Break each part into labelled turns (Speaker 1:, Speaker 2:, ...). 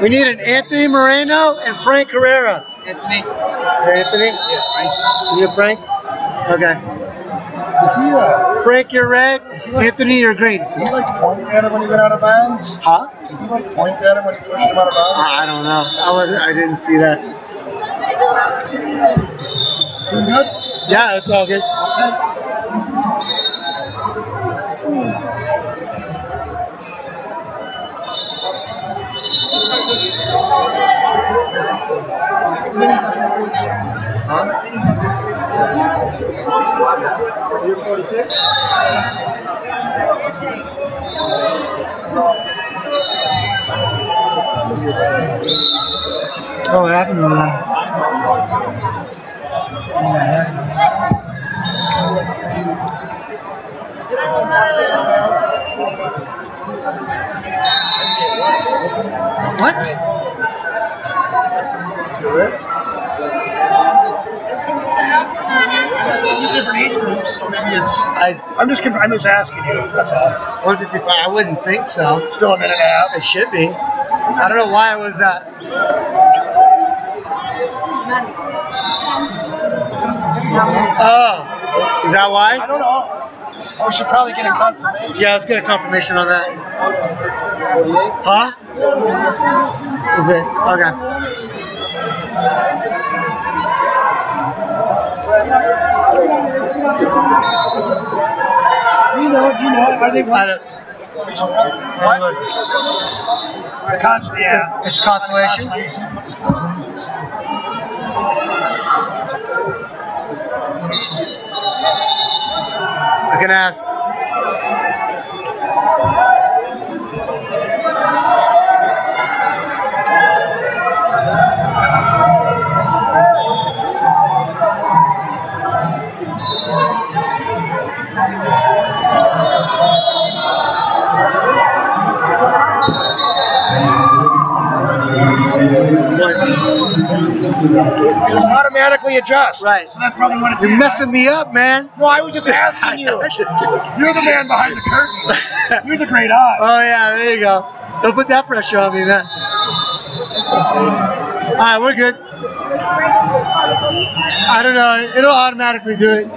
Speaker 1: We need an Anthony Moreno and Frank Herrera.
Speaker 2: Anthony.
Speaker 1: Anthony?
Speaker 2: Yeah, Frank.
Speaker 1: You Frank? Okay.
Speaker 3: Did he, uh,
Speaker 1: Frank, you're red. Anthony, you're green.
Speaker 3: did he like point at him when he went out of bounds?
Speaker 1: Huh?
Speaker 3: Did he like point at him when he pushed him out of bounds?
Speaker 1: I don't know. I was I didn't see that.
Speaker 3: You good?
Speaker 1: Yeah, it's all good. You're 46? Oh, what happened to that? What?
Speaker 3: It's.
Speaker 1: I
Speaker 3: I'm just. I'm just asking you. That's all.
Speaker 1: what did you, I wouldn't think so.
Speaker 3: Still a minute and a half.
Speaker 1: It should be. I don't know why it was that. Oh, is that why?
Speaker 3: I don't know. We should probably get a confirmation.
Speaker 1: Yeah, let's get a confirmation on that. Huh? Is it? Okay.
Speaker 3: Do you know? Do you know? Are they?
Speaker 1: I don't,
Speaker 3: What? The cons- yeah.
Speaker 1: It's consolation?
Speaker 3: Consolation. What is consolation?
Speaker 1: I can ask.
Speaker 3: Automatically adjust.
Speaker 1: Right.
Speaker 3: So that's probably what it
Speaker 1: You're
Speaker 3: did.
Speaker 1: messing me up, man.
Speaker 3: No, I was just asking you. You're the man behind the curtain. You're the great eye.
Speaker 1: Oh yeah, there you go. Don't put that pressure on me, man. All right, we're good. I don't know. It'll automatically do it.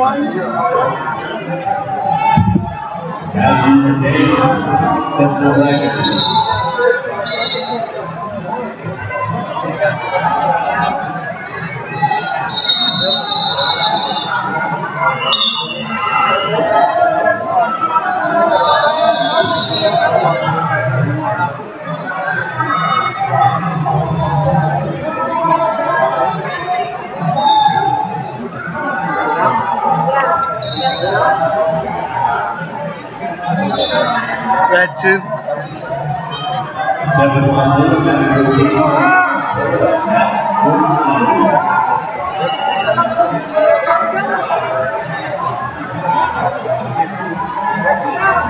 Speaker 1: Have
Speaker 4: you seen Central Records? Red tube. Oh,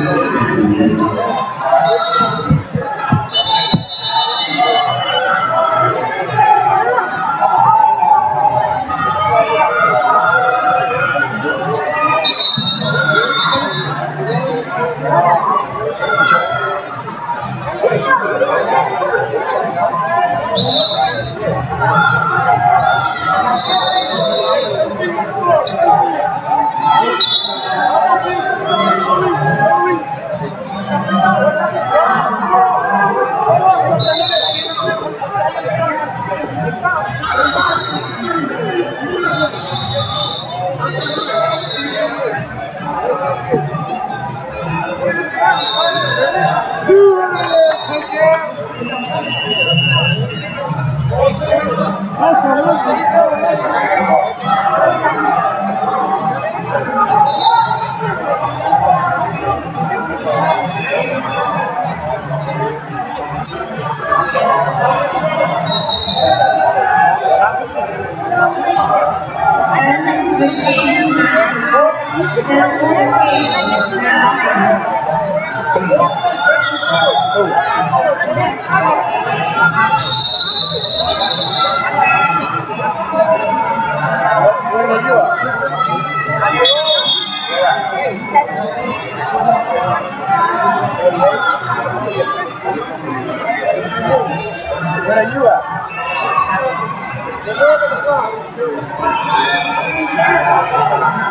Speaker 3: Where were you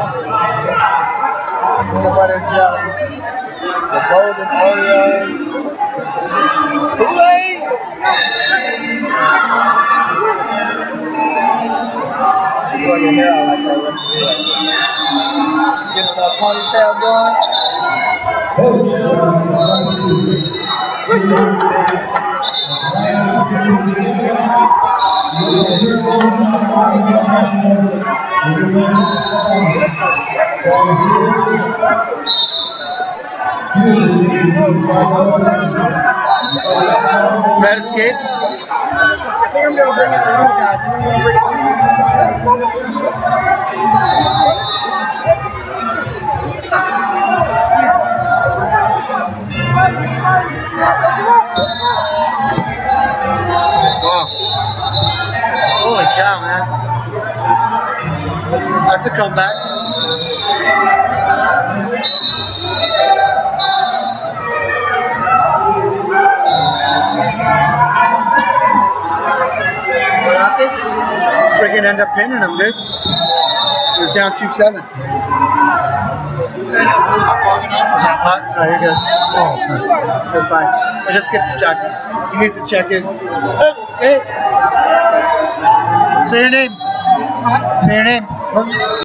Speaker 3: at? Where are you at? Peanut butter jelly, the golden Oreos, Kool-Aid. You grow your hair out like that. What you doing? Getting a ponytail going?
Speaker 1: Red escape.
Speaker 3: I think I'm gonna bring in the new
Speaker 1: Freaking end up pinning him, dude. He was down 2 7. Uh, no, you're good. Oh, that's fine. I just get distracted. He needs to check in. Hey, hey. Say your name. Say your name.